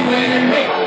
Julie, Julie, Julie,